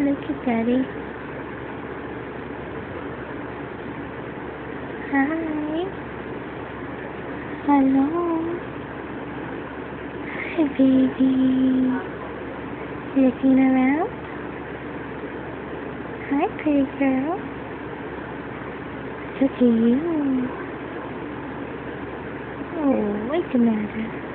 Look at Daddy. Hi. Hello. Hi, baby. Looking around? Hi, pretty girl. Look at you. Oh, what's the matter?